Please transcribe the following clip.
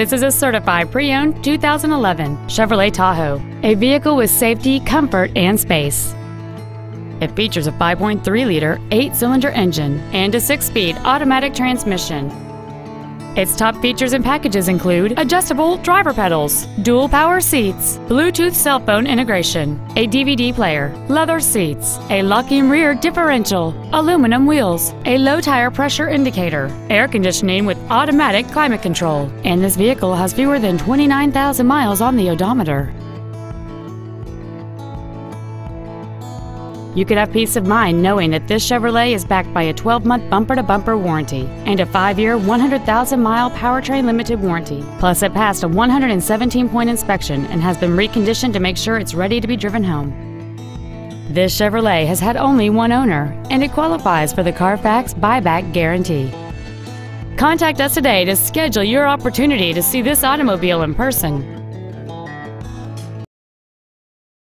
This is a certified pre-owned 2011 Chevrolet Tahoe, a vehicle with safety, comfort, and space. It features a 5.3-liter, 8-cylinder engine and a 6-speed automatic transmission. Its top features and packages include adjustable driver pedals, dual power seats, Bluetooth cell phone integration, a DVD player, leather seats, a locking rear differential, aluminum wheels, a low tire pressure indicator, air conditioning with automatic climate control, and this vehicle has fewer than 29,000 miles on the odometer. You can have peace of mind knowing that this Chevrolet is backed by a 12 month bumper to bumper warranty and a 5 year, 100,000 mile powertrain limited warranty. Plus, it passed a 117 point inspection and has been reconditioned to make sure it's ready to be driven home. This Chevrolet has had only one owner and it qualifies for the Carfax buyback guarantee. Contact us today to schedule your opportunity to see this automobile in person.